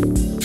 you